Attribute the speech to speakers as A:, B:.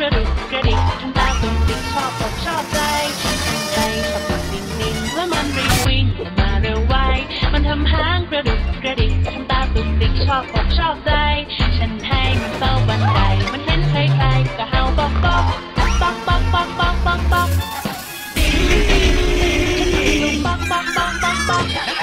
A: กระดุกกระดิกทำตาตุกติกชอบอกชอบใจใจชอบนิ่งนิ่งๆแล้วมันรีบวิ่งออกมาเร็วไวมันทำหางกระดุกกระดิกทำตาตุกติกชอบอกชอบใจฉันให้มันเฝ้าบันไดมันเห็นใครๆก็เห่าบอกบอกบอกบอกบอกบอกบอกบอกติ๊งติ๊งติ๊งฉันเรียกลูกบอกบอกบอกบอกบอก